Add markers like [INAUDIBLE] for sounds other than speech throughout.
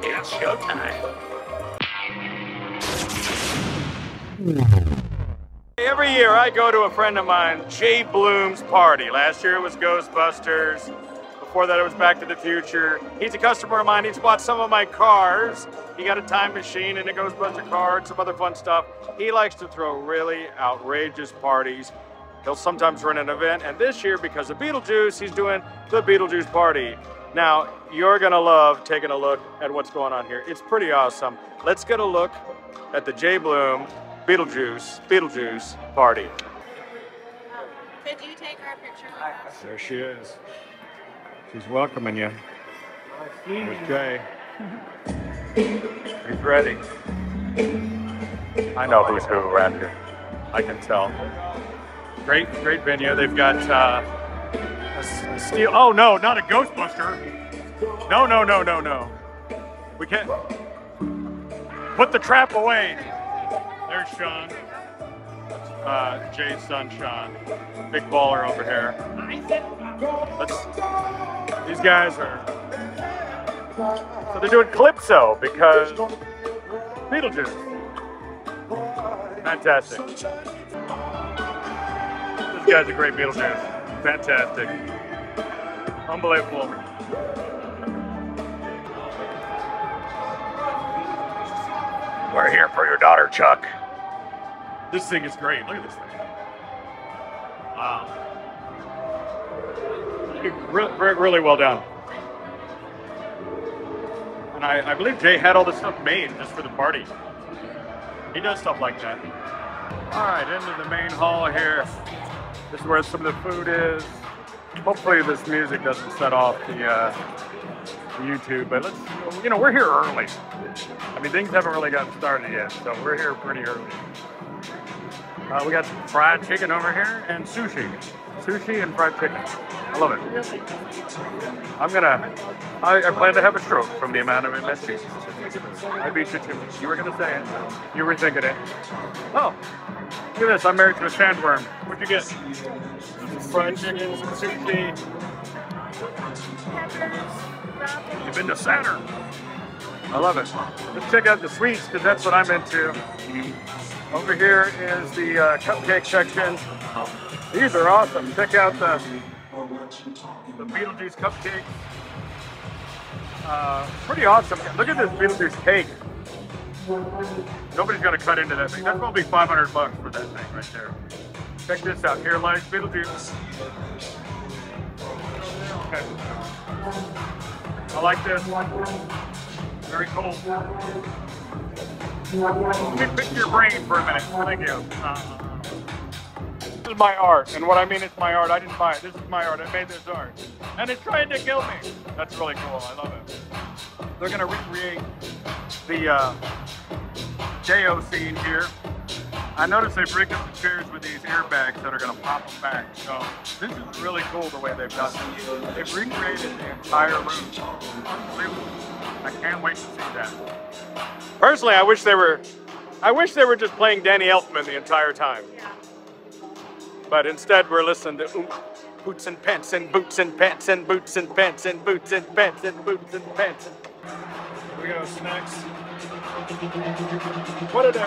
It's showtime. Every year I go to a friend of mine, Jay Bloom's party. Last year it was Ghostbusters. Before that it was Back to the Future. He's a customer of mine. He's bought some of my cars. He got a time machine and a Ghostbuster car and some other fun stuff. He likes to throw really outrageous parties. He'll sometimes run an event, and this year, because of Beetlejuice, he's doing the Beetlejuice party. Now, you're gonna love taking a look at what's going on here. It's pretty awesome. Let's get a look at the Jay Bloom Beetlejuice Beetlejuice party. Could you take our picture? There she is. She's welcoming you. There's Jay. [LAUGHS] He's ready. I know who's who around here. I can tell. Great, great venue. They've got uh, a, a steel. Oh no, not a Ghostbuster. No, no, no, no, no. We can't. Put the trap away. There's Sean. Uh, Jay's. Big baller over here. Let's, these guys are. So they're doing Calypso because Beetlejuice. Fantastic. Guy's a great Beetlejuice. Fantastic. Unbelievable. We're here for your daughter, Chuck. This thing is great. Look at this thing. Wow. Re- really well done. And I, I believe Jay had all this stuff made just for the party. He does stuff like that. All right, into the main hall here. This is where some of the food is. Hopefully, this music doesn't set off the, uh, the YouTube. But let's, you know, we're here early. I mean, things haven't really gotten started yet, so we're here pretty early. Uh, we got fried chicken over here and sushi. Sushi and fried chicken. I love it. I'm gonna. I, I plan to have a stroke from the amount of that. I beat you to. You were gonna say it. You were thinking it. Oh, look at this. I'm married to a sandworm. What'd you get? Fried chicken, sushi. You've been to Saturn. I love it. Let's check out the sweets because that's what I'm into. Over here is the uh, cupcake section. These are awesome. Check out the, the Beetlejuice cupcake. Uh, pretty awesome. Look at this Beetlejuice cake. Nobody's gonna cut into that thing. That's probably 500 bucks for that thing right there. Check this out. Here lies Beetlejuice. Okay. I like this. Very cool. Let me pick your brain for a minute. Thank you. Uh, is my art, and what I mean is my art. I didn't buy it. This is my art. I made this art, and it's trying to kill me. That's really cool. I love it. They're gonna recreate the uh, Jo scene here. I noticed they break up the chairs with these airbags that are gonna pop them back. So this is really cool the way they've done this. They've recreated the entire room. Unbelievable. I can't wait to see that. Personally, I wish they were. I wish they were just playing Danny Elfman the entire time. But instead, we're listening to oom, boots and pants and boots and pants and boots and pants and boots and pants and boots and pants. Here we go, snacks. What a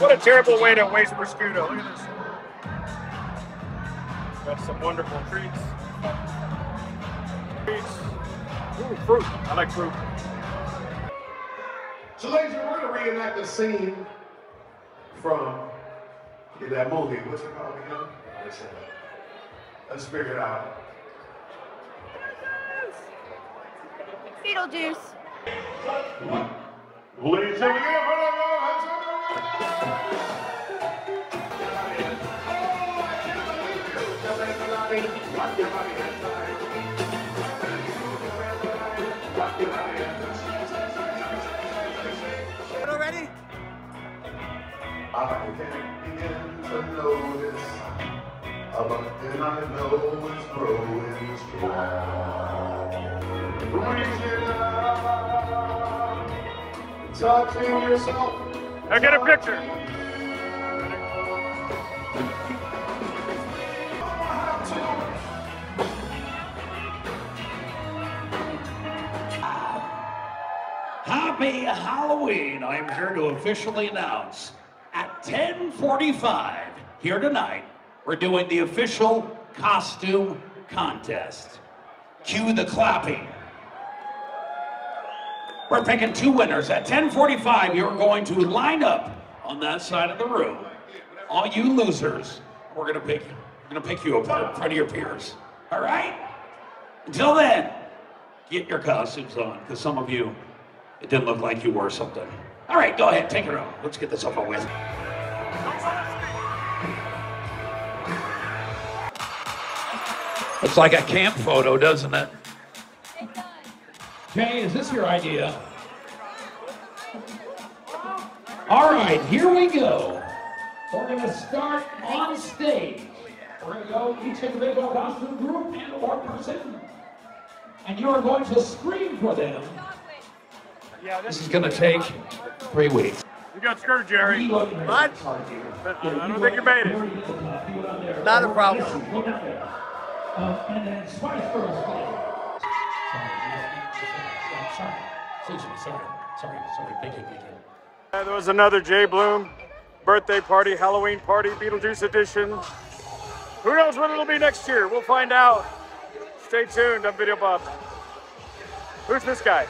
what a terrible way to waste prosciutto. Look at this. Got some wonderful treats. Treats. Ooh, fruit. I like fruit. So, ladies we're going to reenact the scene from that movie. What's it called again? Let's, uh, let's figure it out. Beetlejuice. Ladies and gentlemen. Already? I can't begin notice about I know growing strong. Reaching out, touching yourself. Now get a picture. Happy Halloween! I am here to officially announce 1045 here tonight, we're doing the official costume contest. Cue the clapping. We're picking two winners. At 1045, you're going to line up on that side of the room. All you losers, we're gonna pick we're gonna pick you up in front of your peers. All right? Until then, get your costumes on, because some of you, it didn't look like you wore something. All right, go ahead, take it out. Let's get this over with. Looks like a camp photo, doesn't it? Jay, is this your idea? All right, here we go. We're going to start on stage. We're going to go each individual costume group and or person. And you are going to scream for them. Yeah, This this is going to take three weeks. you got screwed, Jerry. What? I don't think you made it. Not a problem. Um, and then Spice Girls. Sorry. Excuse sorry. Sorry, sorry. Thank you, thank you. Uh, there was another Jay Bloom birthday party, Halloween party, Beetlejuice edition. Who knows what it'll be next year? We'll find out. Stay tuned on Videobob. Who's this guy?